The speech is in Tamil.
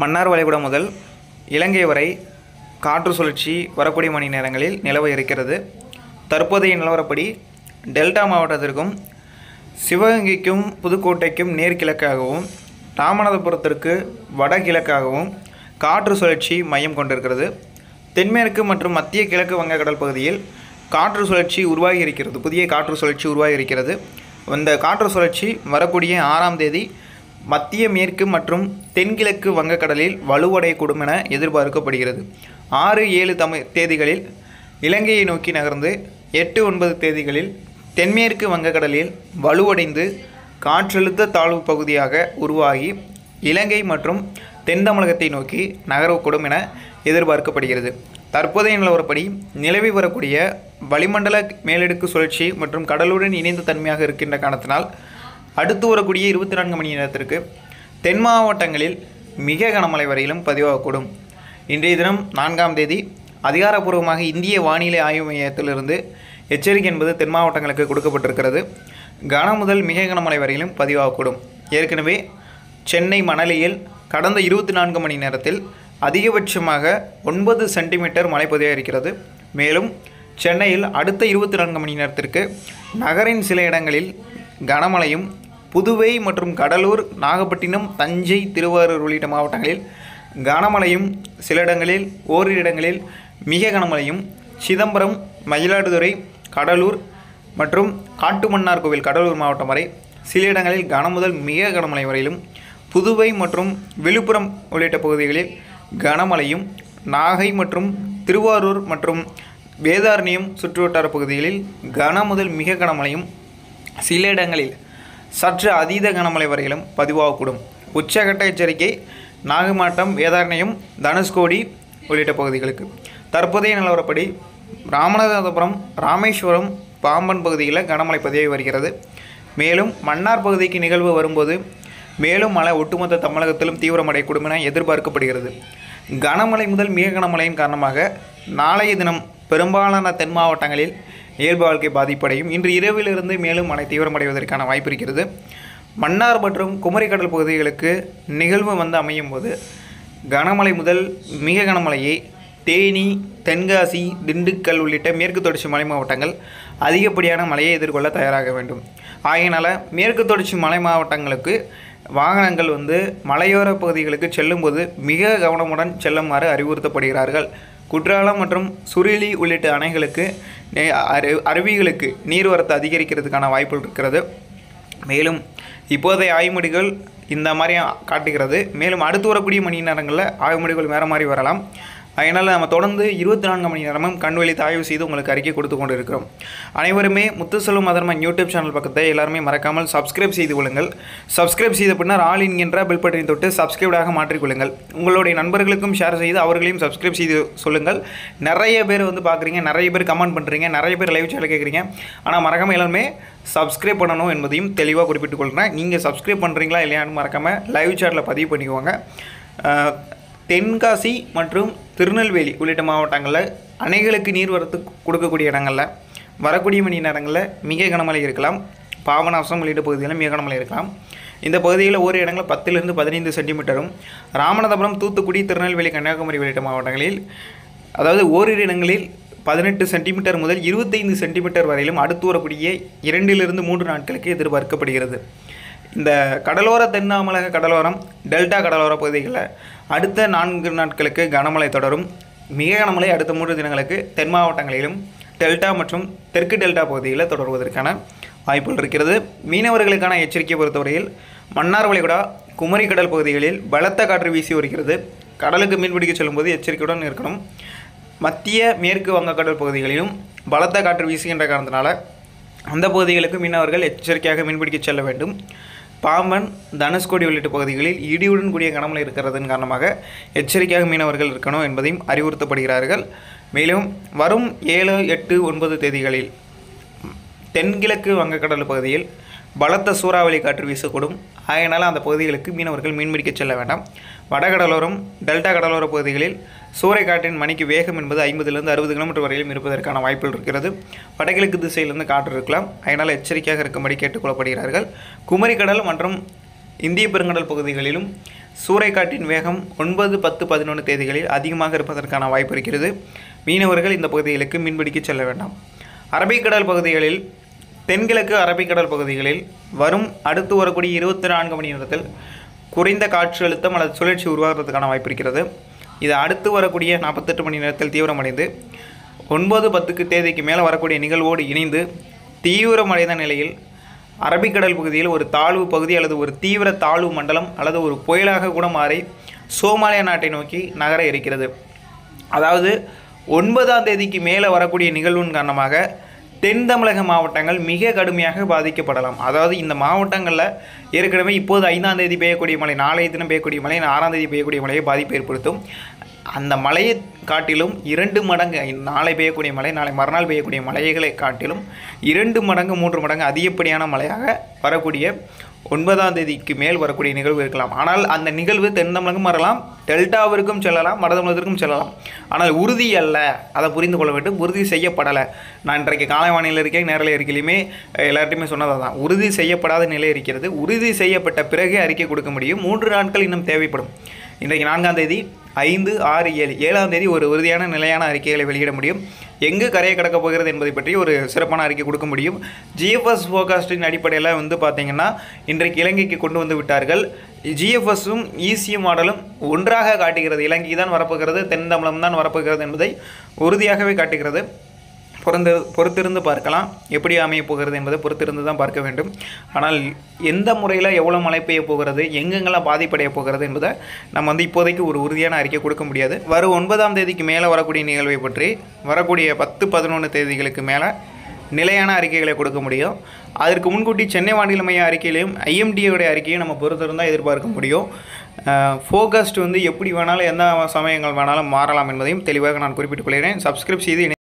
மன்னார் வளைகுடா முதல் இலங்கை வரை காற்று சுழற்சி வரக்கூடிய மணி நேரங்களில் நிலவ இருக்கிறது. தற்போதைய நிலவரப்படி டெல்டா மாவட்டத்திற்கும் சிவகங்கைக்கும் புதுக்கோட்டைக்கும் நேர்கிழக்காகவும் ராமநாதபுரத்திற்கு வடகிழக்காகவும் காற்று சுழற்சி மையம் கொண்டிருக்கிறது. தென்மேற்கு மற்றும் மத்திய கிழக்கு வங்கக்கடல் பகுதியில் காற்று சுழற்சி உருவாகி இருக்கிறது. புதிய காற்று சுழற்சி உருவாகி இருக்கிறது. இந்த காற்று சுழற்சி வரக்கூடிய ஆறாம் தேதி மத்திய மேற்கு மற்றும் தென்கிழக்கு வங்கக்கடலில் வலுவடையக்கூடும் என எதிர்பார்க்கப்படுகிறது. ஆறு ஏழு தமிழ் தேதிகளில் இலங்கையை நோக்கி நகர்ந்து எட்டு ஒன்பது தேதிகளில் தென்மேற்கு வங்கக்கடலில் வலுவடைந்து காற்றழுத்த தாழ்வு பகுதியாக உருவாகி இலங்கை மற்றும் தென் தமிழகத்தை நோக்கி நகரக்கூடும் என எதிர்பார்க்கப்படுகிறது. தற்போதைய நிலவரப்படி நிலவி வரக்கூடிய வளிமண்டல மேலடுக்கு சுழற்சி மற்றும் கடலுடன் இணைந்த தன்மையாக இருக்கின்ற காரணத்தினால் அடுத்து வரக்கூடிய இருபத்தி நான்கு மணி நேரத்திற்கு தென் மாவட்டங்களில் மிக கனமழை வரையிலும் பதிவாகக்கூடும். இன்றைய தினம் நான்காம் தேதி அதிகாரப்பூர்வமாக இந்திய வானிலை ஆய்வு மையத்திலிருந்து எச்சரிக்கை என்பது தென் மாவட்டங்களுக்கு கொடுக்கப்பட்டிருக்கிறது. கன முதல் மிக கனமழை வரையிலும் பதிவாகக்கூடும். ஏற்கனவே சென்னை மணலியில் கடந்த இருபத்தி நான்கு மணி நேரத்தில் அதிகபட்சமாக ஒன்பது சென்டிமீட்டர் மழை பதிவாக மேலும் சென்னையில் அடுத்த இருபத்தி நான்கு மணி நேரத்திற்கு நகரின் சில இடங்களில் கனமழையும் புதுவை மற்றும் கடலூர் நாகப்பட்டினம் தஞ்சை திருவாரூர் உள்ளிட்ட மாவட்டங்களில் கனமழையும் சில இடங்களில் ஓரிரு இடங்களில் மிக கனமழையும். சிதம்பரம் மயிலாடுதுறை கடலூர் மற்றும் காட்டுமன்னார் கோவில் கடலூர் மாவட்டம் வரை சில இடங்களில் கனமுதல் மிக கனமழை வரையிலும். புதுவை மற்றும் விழுப்புரம் உள்ளிட்ட பகுதிகளில் கனமழையும். நாகை மற்றும் திருவாரூர் மற்றும் வேதாரண்யம் சுற்றுவட்டார பகுதிகளில் கன முதல் மிக கனமழையும். சில இடங்களில் சற்று அதீத கனமழை வரையிலும் பதிவாகக்கூடும். உச்சகட்ட எச்சரிக்கை நாகமாட்டம் வேதாரண்யம் தனுஷ்கோடி உள்ளிட்ட பகுதிகளுக்கு. தற்போதைய நிலவரப்படி ராமநாதபுரம் ராமேஸ்வரம் பாம்பன் பகுதியில் கனமழை பதிவாகி வருகிறது. மேலும் மன்னார் பகுதிக்கு நிகழ்வு வரும்போது மேலும் மழை ஒட்டுமொத்த தமிழகத்திலும் தீவிரமடையக்கூடும் என எதிர்பார்க்கப்படுகிறது. கனமழை முதல் மிக கனமழையின் காரணமாக நாளைய தினம் பெரும்பாலான தென் மாவட்டங்களில் இயல்பு வாழ்க்கை பாதிப்படையும். இன்று இரவிலிருந்து மேலும் மழை தீவிரமடைவதற்கான வாய்ப்பு இருக்கிறது. மன்னார் மற்றும் குமரிக்கடல் பகுதிகளுக்கு நிகழ்வு வந்து அமையும் போது கனமழை முதல் மிக கனமழையை தேனி தென்காசி திண்டுக்கல் உள்ளிட்ட மேற்கு தொடர்ச்சி மலை மாவட்டங்கள் அதிகப்படியான மழையை எதிர்கொள்ள தயாராக வேண்டும். ஆகையினால் மேற்கு தொடர்ச்சி மலை மாவட்டங்களுக்கு வாகனங்கள் வந்து மலையோர பகுதிகளுக்கு செல்லும்போது மிக கவனமுடன் செல்லுமாறு அறிவுறுத்தப்படுகிறார்கள். குற்றாலம் மற்றும் சுருளி உள்ளிட்ட அணைகளுக்கு அரு அருவிகளுக்கு நீர்வரத்து அதிகரிக்கிறதுக்கான வாய்ப்புகள் இருக்கிறது. மேலும் இப்போதைய ஆய்வுமொழிகள் இந்த மாதிரி காட்டுகிறது. மேலும் அடுத்து வரக்கூடிய மணி நேரங்களில் ஆய்வுமொழிகள் வேறு மாதிரி வரலாம். அதனால் நம்ம தொடர்ந்து இருபத்தி நான்கு மணி நேரமும் கண்வெளி தாய்வு செய்து உங்களுக்கு அறிக்கை கொடுத்து கொண்டு இருக்கிறோம் அனைவருமே முத்துசெல்வம் மதர்மன் யூடியூப் சேனல் பக்கத்தை எல்லாருமே மறக்காமல் சப்ஸ்கிரைப் செய்து கொள்ளுங்கள். சப்ஸ்கிரைப் செய்த பின்னர் ஆல் என்கின்ற பில் பட்டனை தொட்டு சப்ஸ்கிரைப்டாக மாற்றிக்கொள்ளுங்கள் உங்களுடைய நண்பர்களுக்கும் ஷேர் செய்து அவர்களையும் சப்ஸ்கிரைப் செய்து சொல்லுங்கள். நிறைய பேர் வந்து பார்க்குறீங்க நிறைய பேர் கமெண்ட் பண்ணுறீங்க நிறைய பேர் லைவ் சேனல் கேட்குறீங்க. ஆனால் மறக்காமல் எல்லாருமே சப்ஸ்கிரைப் பண்ணணும் என்பதையும் தெளிவாக குறிப்பிட்டுக் கொள்கிறேன் நீங்கள் சப்ஸ்கிரைப் பண்ணுறீங்களா இல்லையான்னு மறக்காமல் லைவ் சேட்டில் பதிவு பண்ணிக்கோங்க. தென்காசி மற்றும் திருநெல்வேலி உள்ளிட்ட மாவட்டங்களில் அணைகளுக்கு நீர்வரத்து கொடுக்கக்கூடிய இடங்களில் வரக்கூடிய மணி நேரங்களில் மிக கனமழை இருக்கலாம். பாபநாசம் உள்ளிட்ட பகுதிகளில் மிக கனமழை இருக்கலாம். இந்த பகுதியில் ஒரு இடங்களில் பத்திலிருந்து பதினைந்து சென்டிமீட்டரும் ராமநாதபுரம் தூத்துக்குடி திருநெல்வேலி கன்னியாகுமரி உள்ளிட்ட மாவட்டங்களில் அதாவது ஓரிரு இடங்களில் பதினெட்டு சென்டிமீட்டர் முதல் இருபத்தைந்து சென்டிமீட்டர் வரையிலும் அடுத்து வரக்கூடிய இரண்டிலிருந்து மூன்று நாட்களுக்கு எதிர்பார்க்கப்படுகிறது. இந்த கடலோர தென்னாமலக கடலோரம் டெல்டா கடலோர பகுதிகளில் அடுத்த நான்கு நாட்களுக்கு கனமழை தொடரும். மிக கனமழை அடுத்த மூன்று தினங்களுக்கு தென் மாவட்டங்களிலும் டெல்டா மற்றும் தெற்கு டெல்டா பகுதிகளில் தொடர்வதற்கான வாய்ப்புகள் இருக்கிறது. மீனவர்களுக்கான எச்சரிக்கை பொறுத்தவரையில் மன்னார் வளைகுடா குமரி கடல் பகுதிகளில் பலத்த காற்று வீசி வருகிறது. கடலுக்கு மீன்பிடிக்க செல்லும்போது எச்சரிக்கையுடன் இருக்கணும். மத்திய மேற்கு வங்கக்கடல் பகுதிகளிலும் பலத்த காற்று வீசுகின்ற காரணத்தினால அந்த பகுதிகளுக்கு மீனவர்கள் எச்சரிக்கையாக மீன்பிடிக்க செல்ல வேண்டும். பாம்பன் தனுஷ்கோடி உள்ளிட்ட பகுதிகளில் இடியுடன் கூடிய கனமழை இருக்கிறதன் காரணமாக எச்சரிக்கையாக மீனவர்கள் இருக்கணும் என்பதையும் அறிவுறுத்தப்படுகிறார்கள். மேலும் வரும் ஏழு எட்டு ஒன்பது தேதிகளில் தென்கிழக்கு வங்கக்கடல் பகுதியில் பலத்த சூறாவளி காற்று வீசக்கூடும். ஆயினால் அந்த பகுதிகளுக்கு மீனவர்கள் மீன்பிடிக்க செல்ல வேண்டாம். வடகடலோரம் டெல்டா கடலோர பகுதிகளில் சூறைக்காற்றின் மணிக்கு வேகம் என்பது ஐம்பதுலேருந்து அறுபது கிலோமீட்டர் வரையிலும் இருப்பதற்கான வாய்ப்புகள் இருக்கிறது. வடகிழக்கு திசையிலிருந்து காற்று இருக்கலாம். அதனால் எச்சரிக்கையாக இருக்கும்படி கேட்டுக்கொள்ளப்படுகிறார்கள். குமரிக்கடல் மற்றும் இந்திய பெருங்கடல் பகுதிகளிலும் சூறைக்காற்றின் வேகம் ஒன்பது பத்து பதினொன்று தேதிகளில் அதிகமாக இருப்பதற்கான வாய்ப்பு இருக்கிறது. மீனவர்கள் இந்த பகுதிகளுக்கு மீன்பிடிக்க செல்ல வேண்டாம். அரபிக்கடல் பகுதிகளில் தென்கிழக்கு அரபிக்கடல் பகுதிகளில் வரும் அடுத்து வரக்கூடிய இருபத்தி நான்கு மணி நேரத்தில் குறைந்த காற்று அழுத்தம் அல்லது சுழற்சி உருவாகிறதுக்கான வாய்ப்பு இருக்கிறது. இது அடுத்து வரக்கூடிய நாற்பத்தெட்டு மணி நேரத்தில் தீவிரமடைந்து ஒன்பது பத்துக்கு தேதிக்கு மேலே வரக்கூடிய நிகழ்வோடு இணைந்து தீவிரமடைந்த நிலையில் அரபிக்கடல் பகுதியில் ஒரு தாழ்வு பகுதி அல்லது ஒரு தீவிர தாழ்வு மண்டலம் அல்லது ஒரு புயலாக கூட மாறி சோமாலியா நாட்டை நோக்கி நகர இருக்கிறது. அதாவது ஒன்பதாம் தேதிக்கு மேலே வரக்கூடிய நிகழ்வின் காரணமாக தென் தமிழக மாவட்டங்கள் மிக கடுமையாக பாதிக்கப்படலாம். அதாவது இந்த மாவட்டங்களில் ஏற்கனவே இப்போது ஐந்தாம் தேதி பெய்யக்கூடிய மழை நாளைய தினம் பெய்யக்கூடிய மழை ஆறாம் தேதி பெய்யக்கூடிய மழையை பாதிப்பு ஏற்படுத்தும். அந்த மழையை காட்டிலும் இரண்டு மடங்கு நாளை பெய்யக்கூடிய மழை நாளை மறுநாள் பெய்யக்கூடிய மழைகளை காட்டிலும் இரண்டு மடங்கு மூன்று மடங்கு அதிகப்படியான மழையாக வரக்கூடிய ஒன்பதாம் தேதிக்கு மேல் வரக்கூடிய நிகழ்வு இருக்கலாம். ஆனால் அந்த நிகழ்வு தென் தமிழகம் வரலாம் டெல்டாவிற்கும் செல்லலாம் வட தமிழகத்திற்கும் செல்லலாம். ஆனால் உறுதி அல்ல. அதை புரிந்து கொள்ள வேண்டும். உறுதி செய்யப்படலை. நான் இன்றைக்கு காலை இருக்கேன் நேரில் இருக்கையிலுமே எல்லார்ட்டையுமே சொன்னதாக தான் உறுதி செய்யப்படாத நிலை இருக்கிறது. உறுதி செய்யப்பட்ட பிறகு அறிக்கை கொடுக்க முடியும். மூன்று நாட்கள் இன்னும் தேவைப்படும். இன்றைக்கு நான்காம் தேதி ஐந்து ஆறு ஏழு. ஏழாம் தேதி ஒரு உறுதியான நிலையான அறிக்கைகளை வெளியிட முடியும். எங்கு கரையை கடக்கப் போகிறது என்பதை பற்றி ஒரு சிறப்பான அறிக்கை கொடுக்க முடியும். ஜிஎஃப்எஸ் ஃபோகாஸ்டின் அடிப்படையில் வந்து பார்த்திங்கன்னா இன்றைக்கு இலங்கைக்கு கொண்டு வந்து விட்டார்கள். ஜிஎஃப்எஸும் இசிஎ மாடலும் ஒன்றாக காட்டுகிறது. இலங்கை தான் வரப்போகிறது தென் தமிழம் தான் வரப்போகிறது என்பதை உறுதியாகவே காட்டுகிறது. பொறுந்து பொறுத்திருந்து பார்க்கலாம். எப்படி அமைய போகிறது என்பதை பொறுத்திருந்து தான் பார்க்க வேண்டும். ஆனால் எந்த முறையில் எவ்வளோ மழை பெய்ய போகிறது எங்கெங்கெல்லாம் பாதிப்படைய போகிறது என்பதை நம்ம வந்து இப்போதைக்கு ஒரு உறுதியான அறிக்கை கொடுக்க முடியாது. வரும் ஒன்பதாம் தேதிக்கு மேலே வரக்கூடிய நிகழ்வை பற்றி வரக்கூடிய பத்து பதினொன்று தேதிகளுக்கு மேலே நிலையான அறிக்கைகளை கொடுக்க முடியும். அதற்கு முன்கூட்டி சென்னை வானிலை மைய அறிக்கையிலையும் ஐஎம்டியோடைய அறிக்கையும் நம்ம பொறுத்திருந்தால் எதிர்பார்க்க முடியும். ஃபோகஸ்ட் வந்து எப்படி வேணாலும் எந்த சமயங்கள் வேணாலும் மாறலாம் என்பதையும் தெளிவாக நான் குறிப்பிட்டுக் கொள்கிறேன். சப்ஸ்கிரைப் செய்து